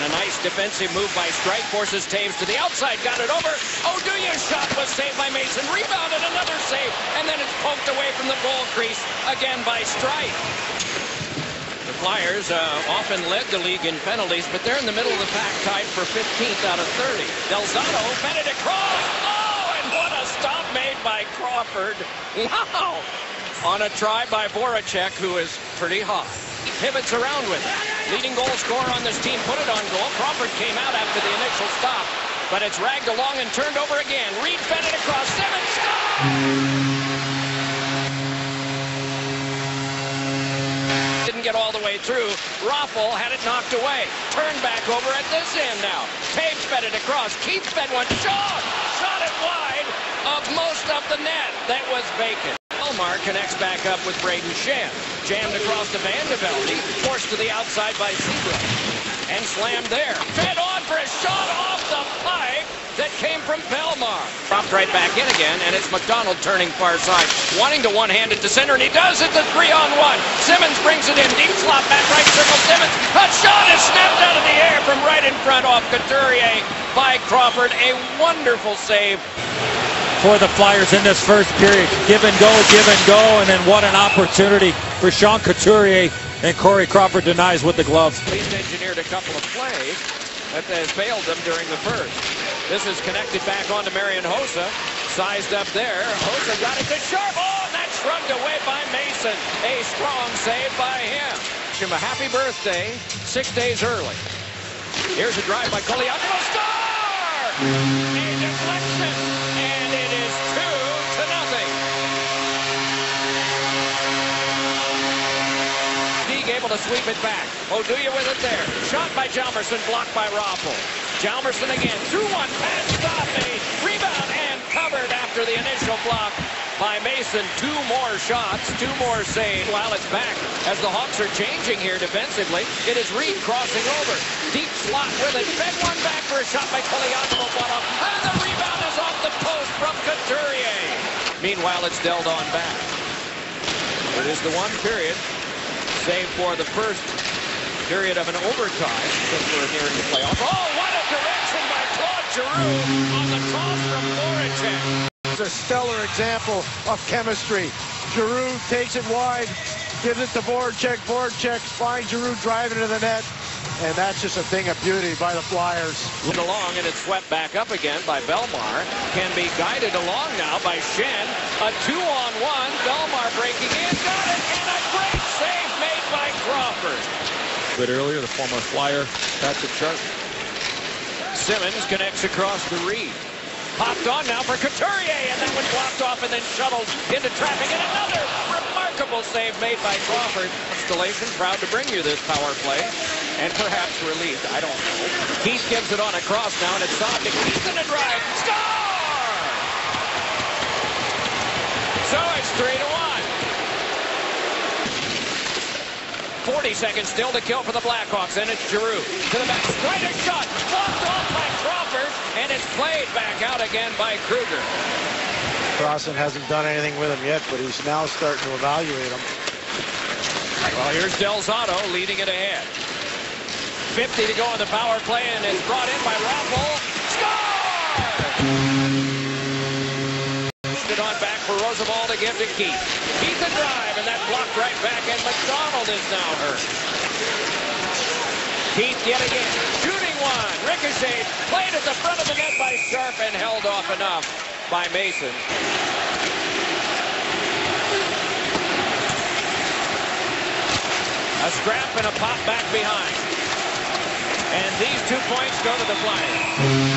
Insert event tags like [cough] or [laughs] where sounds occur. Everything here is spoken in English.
And a nice defensive move by Streit forces Toews to the outside. Got it over. Oduya's shot was saved by Mason. Rebounded another save. And then it's poked away from the goal crease again by Streit. The Flyers uh, often led the league in penalties, but they're in the middle of the pack tied for 15th out of 30. Del Zotto fed it across. Oh, and what a stop made by Crawford. [laughs] Wow. On a try by Voracek, who is pretty hot. Pivots around with it. Leading goal scorer on this team put it on goal. Crawford came out after the initial stop, but it's ragged along and turned over again. Read fed it across. Simmonds Didn't get all the way through. Raffl had it knocked away. Turned back over at this end now. Toews fed it across. Keith fed one. Shot! Shot it wide of most of the net. That was vacant. Bellemare connects back up with Braydon Schenn. Jammed across to Vandevelde. Forced to the outside by Zebra. And slammed there. Fed on for a shot off the pipe that came from Bellemare. Dropped right back in again, and it's MacDonald turning far side. Wanting to one-hand it to center, and he does it. The three-on-one. Simmonds brings it in. Deep slot back right circle. Simmonds. A shot is snapped out of the air from right in front off Couturier by Crawford. A wonderful save for the Flyers in this first period. Give and go, give and go, and then what an opportunity for Sean Couturier and Corey Crawford denies with the gloves. He's engineered a couple of plays that has failed them during the first. This is connected back onto Marian Hossa. Sized up there. Hossa got it to Sharp. Oh, and that's shrugged away by Mason. A strong save by him. Wish him a happy birthday six days early. Here's a drive by Colaiacovo. Star! Able to sweep it back. Oduya with it there. Shot by Hjalmarsson, blocked by Raffl. Hjalmarsson again. Through one pass, made. Rebound and covered after the initial block by Mason. Two more shots, two more saves while it's back as the Hawks are changing here defensively. It is Read crossing over. Deep slot with it. Fed one back for a shot by. Bottom. And the rebound is off the post from Couturier. Meanwhile, it's Deldon back. It is the one period, save for the first period of an overtime since we're nearing the playoffs. Oh, what a direction by Claude Giroux on the cross from Voracek. It's a stellar example of chemistry. Giroux takes it wide, gives it to Voracek. Voracek finds Giroux driving to the net. And that's just a thing of beauty by the Flyers. Look along, and it's swept back up again by Bellemare. Can be guided along now by Schenn. A two-on-one. Bellemare breaking in. Got it. And a great save made by Crawford. A bit earlier, the former Flyer, Patrick Sharp. Simmonds connects across the Read. Popped on now for Couturier, and that one blocked off and then shuttled into traffic. And another remarkable save made by Crawford. Constellation proud to bring you this power play. And perhaps relieved, I don't know. Keith gives it on across now, and it's Saad to Keith in the drive. Score! So it's 3 to 1. 40 seconds still to kill for the Blackhawks, and it's Giroux to the back. Right a shot, blocked off by Crawford, and it's played back out again by Kruger. Crossan hasn't done anything with him yet, but he's now starting to evaluate him. Well, here's Del Zotto leading it ahead. 50 to go on the power play, and it's brought in by Raffl. Score! Moved it on back for Roosevelt to give to Keith. Keith a drive, and that blocked right back, and MacDonald is now hurt. Keith yet again, shooting one, ricochet, played at the front of the net by Sharp and held off enough by Mason. A scrap and a pop back behind. And these two points go to the Flyers.